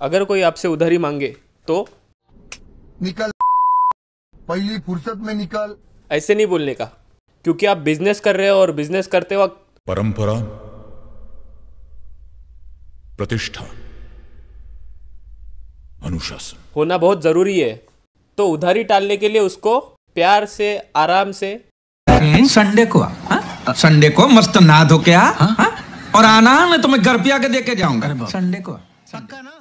अगर कोई आपसे उधारी मांगे तो? निकल। पहली फुर्सत में निकल। ऐसे नहीं बोलने का क्योंकि आप बिज़नेस कर रहे हो और बिज़नेस करते वक्त परंपरा प्रतिष्ठा अनुशासन। होना बहुत ज़रूरी है। तो उधारी टालने के लिए उसको प्यार से आराम से। संडे को संडे हाँ? को मस्त नहा धो के आ हाँ? हाँ? और आना मैं तुम्हें घर पे आके दे के जाऊँगा संडे को पक्का ना?